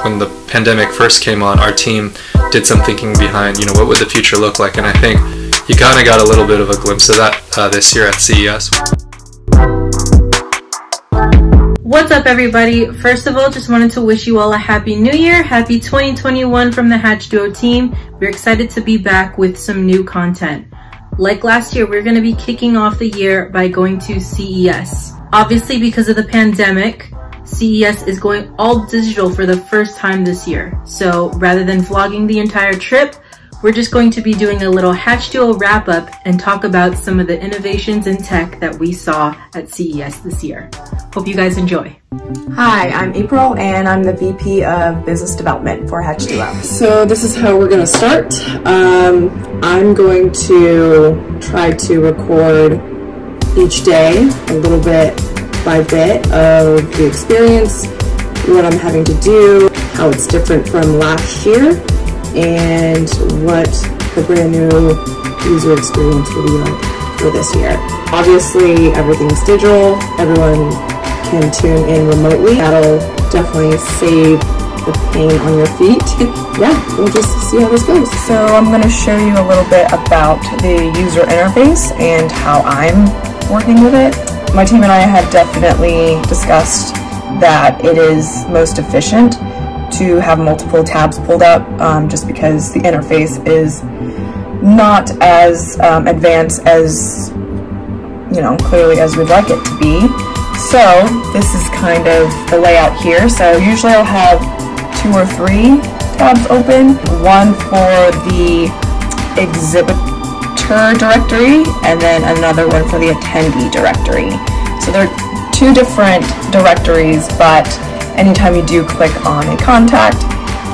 When the pandemic first came on, our team did some thinking behind, you know, what would the future look like? And I think you kind of got a little bit of a glimpse of that uh, this year at CES. What's up, everybody? First of all, just wanted to wish you all a happy new year. Happy 2021 from the Hatch Duo team. We're excited to be back with some new content. Like last year, we're going to be kicking off the year by going to CES. Obviously, because of the pandemic, CES is going all digital for the first time this year. So rather than vlogging the entire trip, we're just going to be doing a little Hatch Duo wrap up and talk about some of the innovations in tech that we saw at CES this year. Hope you guys enjoy. Hi, I'm April and I'm the VP of Business Development for Hatch Duo. So this is how we're going to start. Um, I'm going to try to record each day a little bit by bit of the experience, what I'm having to do, how it's different from last year, and what the brand new user experience will be like for this year. Obviously, everything's digital. Everyone can tune in remotely. That'll definitely save the pain on your feet. yeah, we'll just see how this goes. So I'm going to show you a little bit about the user interface and how I'm working with it. My team and I have definitely discussed that it is most efficient to have multiple tabs pulled up um, just because the interface is not as um, advanced as, you know, clearly as we'd like it to be. So this is kind of the layout here. So usually I'll have two or three tabs open, one for the directory and then another one for the attendee directory. So they're two different directories, but anytime you do click on a contact,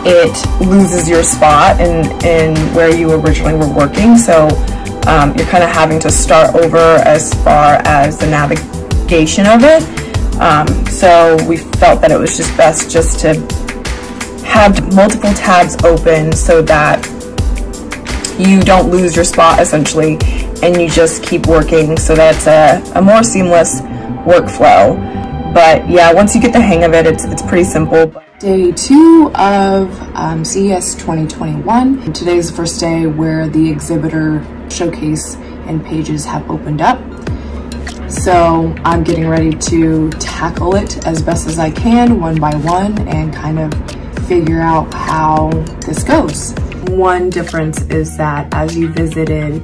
it loses your spot in, in where you originally were working. So um, you're kind of having to start over as far as the navigation of it. Um, so we felt that it was just best just to have multiple tabs open so that you don't lose your spot essentially and you just keep working so that's a, a more seamless workflow. But yeah, once you get the hang of it, it's, it's pretty simple. Day two of um, CES 2021. Today is the first day where the exhibitor showcase and pages have opened up. So I'm getting ready to tackle it as best as I can, one by one, and kind of figure out how this goes. One difference is that as you visited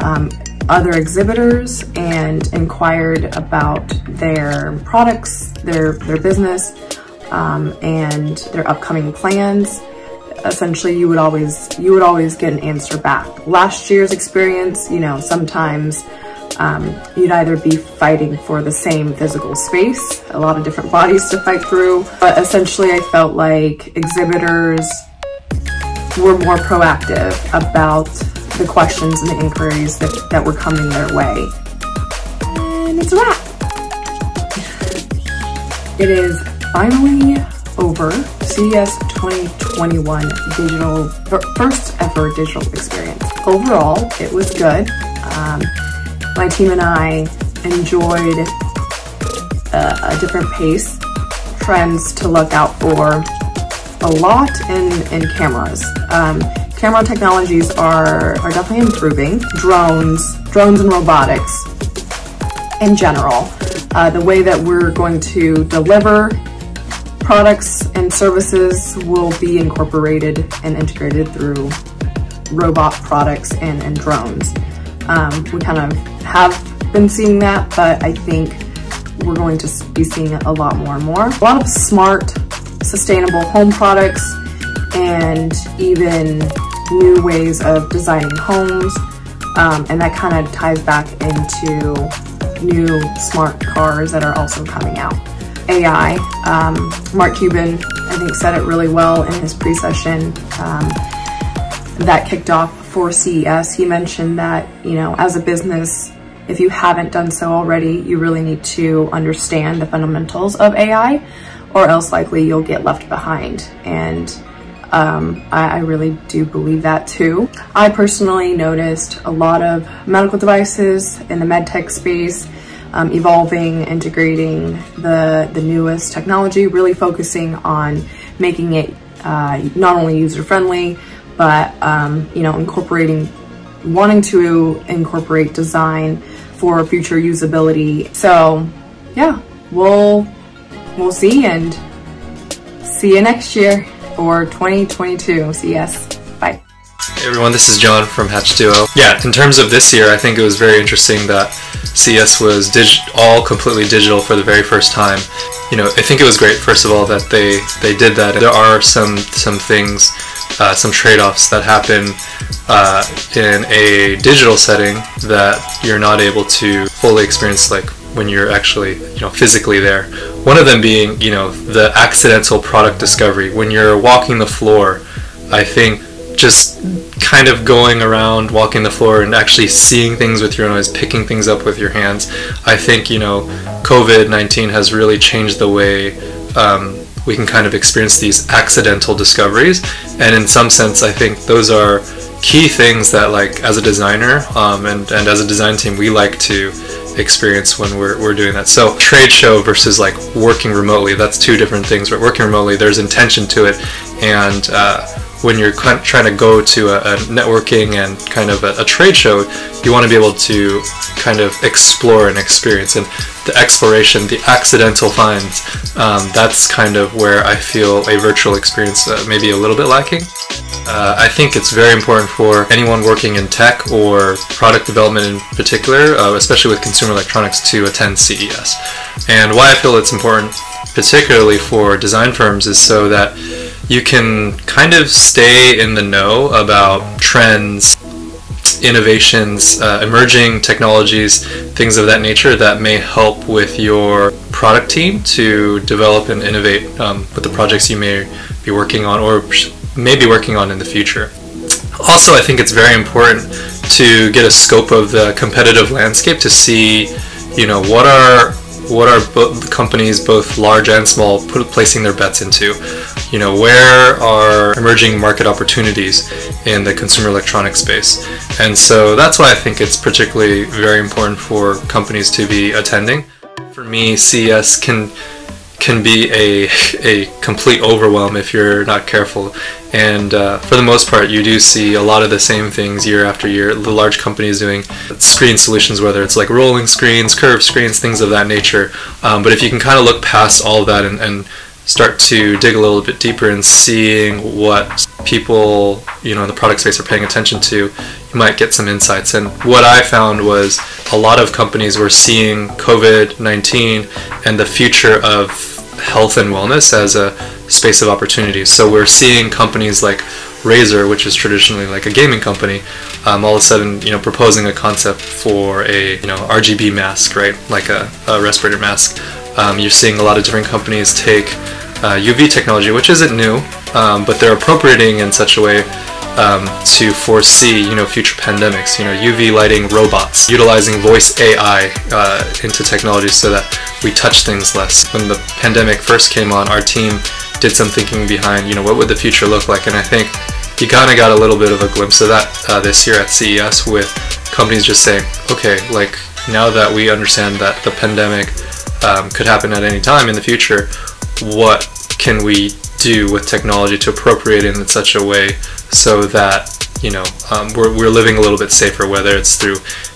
um, other exhibitors and inquired about their products, their, their business, um, and their upcoming plans, essentially you would always you would always get an answer back. Last year's experience, you know, sometimes um, you'd either be fighting for the same physical space, a lot of different bodies to fight through, but essentially I felt like exhibitors were more proactive about the questions and the inquiries that, that were coming their way. And it's a wrap. It is finally over. CES 2021 digital, first ever digital experience. Overall, it was good. Um, my team and I enjoyed a, a different pace, trends to look out for, a lot in, in cameras. Um, camera technologies are, are definitely improving. Drones, drones and robotics in general. Uh, the way that we're going to deliver products and services will be incorporated and integrated through robot products and, and drones. Um, we kind of have been seeing that, but I think we're going to be seeing it a lot more and more. A lot of smart, sustainable home products and even new ways of designing homes. Um, and that kind of ties back into new smart cars that are also coming out. AI, um, Mark Cuban, I think said it really well in his pre-session um, that kicked off for CES. He mentioned that, you know, as a business, if you haven't done so already, you really need to understand the fundamentals of AI or else likely you'll get left behind. And um, I, I, really do believe that too. I personally noticed a lot of medical devices in the medtech space um, evolving, integrating the, the newest technology, really focusing on making it uh, not only user friendly, but um, you know, incorporating, wanting to incorporate design for future usability. So yeah, we'll we'll see and see you next year for 2022 CES. Bye. Hey everyone, this is Jon from Hatch Duo. Yeah, in terms of this year, I think it was very interesting that CES was all completely digital for the very first time. You know, I think it was great, first of all, that they, they did that. There are some some things, uh, some trade-offs that happen uh, in a digital setting that you're not able to fully experience, like when you're actually, you know, physically there. One of them being, you know, the accidental product discovery. When you're walking the floor, I think just kind of going around walking the floor and actually seeing things with your eyes picking things up with your hands i think you know covid-19 has really changed the way um, we can kind of experience these accidental discoveries and in some sense i think those are key things that like as a designer um, and, and as a design team we like to experience when we're, we're doing that. So trade show versus like working remotely that's two different things right working remotely there's intention to it and uh, when you're trying to go to a, a networking and kind of a, a, trade show, you want to be able to kind of explore and experience. And the exploration, the accidental finds, um, that's kind of where I feel a virtual experience uh, maybe a little bit lacking. Uh, I think it's very important for anyone working in tech or product development in particular, uh, especially with consumer electronics, to attend CES. And why I feel it's important, particularly for design firms, is so that you can kind of stay in the know about trends, innovations, uh, emerging technologies, things of that nature that may help with your product team to develop and innovate um, with the projects you may be working on or may be working on in the future. Also, I think it's very important to get a scope of the competitive landscape to see, you know, what are what are both companies, both large and small, put, placing their bets into? You know, where are emerging market opportunities in the consumer electronics space? And so that's why I think it's particularly very important for companies to be attending. For me, CES can can be a, a complete overwhelm if you're not careful. And uh, for the most part, you do see a lot of the same things year after year. The large companies doing screen solutions, whether it's like rolling screens, curved screens, things of that nature. Um, but if you can kind of look past all of that and, and start to dig a little bit deeper and seeing what people you know in the product space are paying attention to you might get some insights. And what i found was a lot of companies were seeing covid-19 and the future of health and wellness as a space of opportunity. So we're seeing companies like Razer, which is traditionally like a gaming company, um, all of a sudden, you know, proposing a concept for a you know RGB mask, right, like a, a respirator mask. Um, you're seeing a lot of different companies take uh, UV technology, which isn't new, um, but they're appropriating in such a way um, to foresee, you know, future pandemics. You know, UV lighting robots, utilizing voice AI uh, into technology so that we touch things less. When the pandemic first came on, our team did some thinking behind, you know, what would the future look like, and I think you kind of got a little bit of a glimpse of that uh, this year at CES with companies just saying, okay, like now that we understand that the pandemic um, could happen at any time in the future, what can we do with technology to appropriate it in such a way so that you know um, we're, we're living a little bit safer whether it's through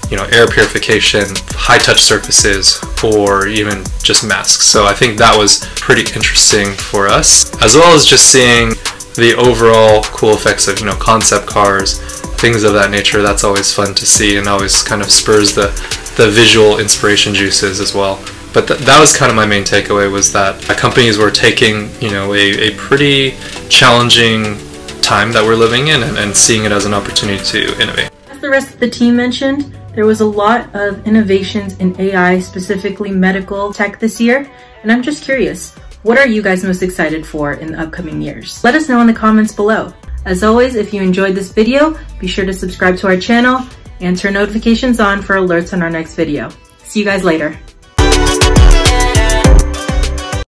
you know air purification high touch surfaces or even just masks. So i think that was pretty interesting for us as well as just seeing the overall cool effects of you know concept cars things of that nature. That's always fun to see and always kind of spurs the the visual inspiration juices as well but th- that was kind of my main takeaway was that uh, companies were taking you know a, a pretty challenging time that we're living in and, and seeing it as an opportunity to innovate. As the rest of the team mentioned there was a lot of innovations in ai specifically medical tech this year and i'm just curious what are you guys most excited for in the upcoming years? Let us know in the comments below. As always if you enjoyed this video be sure to subscribe to our channel and turn notifications on for alerts on our next video. See you guys later